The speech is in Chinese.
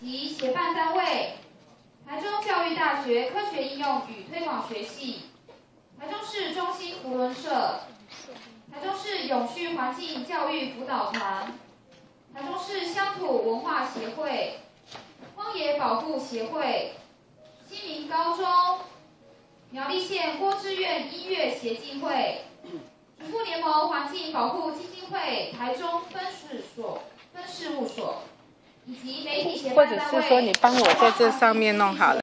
及协办单位：台中教育大学科学应用与推广学系、台中市中心扶轮社、台中市永续环境教育辅导团、台中市乡土文化协会、荒野保护协会、新民高中、苗栗县郭志院音乐协进会、主妇联盟环境保护基金会台中分事所分事务所。或者是说你帮我在这上面弄好了。